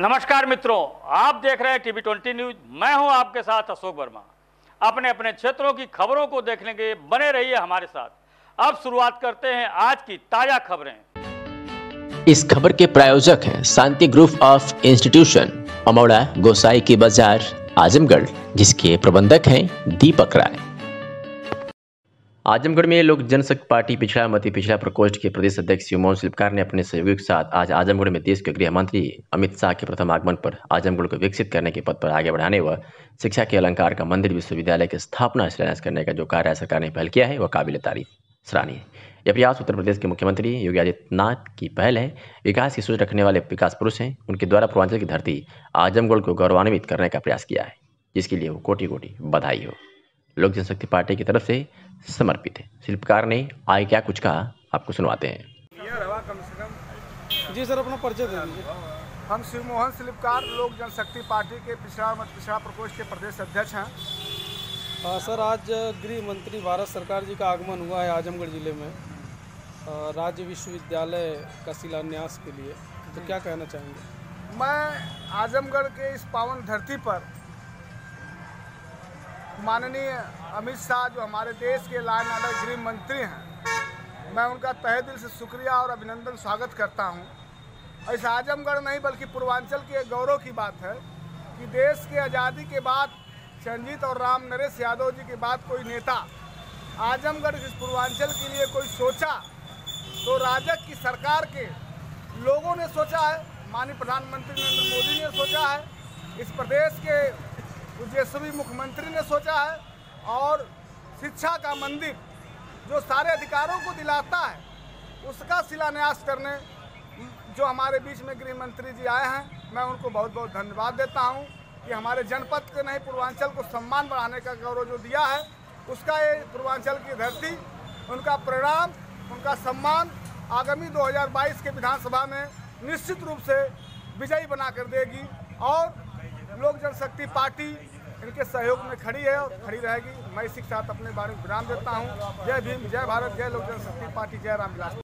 नमस्कार मित्रों, आप देख रहे हैं टीवी ट्वेंटी न्यूज़। मैं हूँ आपके साथ अशोक वर्मा। अपने अपने क्षेत्रों की खबरों को देखने के बने रहिए हमारे साथ। अब शुरुआत करते हैं आज की ताज़ा खबरें। इस खबर के प्रायोजक हैं Shanti group of institution, Amaura Gosai की बाज़ार, आजमगढ़, जिसके प्रबंधक हैं दीपक राय। आजमगढ़ में लोक जनशक्ति पार्टी पिछड़ा मती, पिछड़ा प्रकोष्ठ के प्रदेश अध्यक्ष युमोहन शिल्पकार ने अपने सहयोगी के साथ आज आजमगढ़ में देश के गृह मंत्री अमित शाह के प्रथम आगमन पर आजमगढ़ को विकसित करने के पद पर आगे बढ़ाने व शिक्षा के अलंकार का मंदिर विश्वविद्यालय की स्थापना शिलान्यास करने का जो कार्य सरकार ने पहल किया है, वह काबिल तारीफ़। सराहनीय। यह प्रयास उत्तर प्रदेश के मुख्यमंत्री योगी आदित्यनाथ की पहल है। विकास की सोच रखने वाले विकास पुरुष हैं। उनके द्वारा पूर्वांचल की धरती आजमगढ़ को गौरवान्वित करने का प्रयास किया है। जिसके लिए वो कोटि कोटि बधाई हो। लोक जनशक्ति पार्टी की तरफ़ से समर्पित है। शिल्पकार ने आए क्या कुछ कहा आपको सुनवाते हैं। जी सर अपना परिचय दे दीजिए। हम शिव मोहन शिल्पकार लोक जनशक्ति पार्टी के पिछड़ा मत पिछड़ा प्रकोष्ठ के प्रदेश अध्यक्ष हैं। आ, सर आज गृह मंत्री भारत सरकार जी का आगमन हुआ है आजमगढ़ ज़िले में आ, राज्य विश्वविद्यालय का शिलान्यास के लिए। तो क्या कहना चाहेंगे? मैं आजमगढ़ के इस पावन धरती पर माननीय अमित शाह जो हमारे देश के लाइन ऑर्डर गृह मंत्री हैं, मैं उनका तहे दिल से शुक्रिया और अभिनंदन स्वागत करता हूँ। इस आजमगढ़ नहीं, बल्कि पूर्वांचल के गौरव की बात है कि देश के आज़ादी के बाद संजीत और राम नरेश यादव जी के बाद कोई नेता आजमगढ़ इस पूर्वांचल के लिए कोई सोचा तो राजग की सरकार के लोगों ने सोचा है, माननीय प्रधानमंत्री नरेंद्र मोदी ने सोचा है, इस प्रदेश के तेजस्वी मुख्यमंत्री ने सोचा है और शिक्षा का मंदिर जो सारे अधिकारों को दिलाता है, उसका शिलान्यास करने जो हमारे बीच में गृह मंत्री जी आए हैं, मैं उनको बहुत बहुत धन्यवाद देता हूँ कि हमारे जनपद के नहीं, पूर्वांचल को सम्मान बढ़ाने का गौरव जो दिया है, उसका ये पूर्वांचल की धरती, उनका परिणाम, उनका सम्मान आगामी 2022 के विधानसभा में निश्चित रूप से विजयी बना कर देगी और जनशक्ति पार्टी इनके सहयोग में खड़ी है और खड़ी रहेगी। मैं इसी के साथ अपने बारे में विराम देता हूँ। जय भीम, जय भारत, जय लोक जनशक्ति पार्टी, जय रामविलास।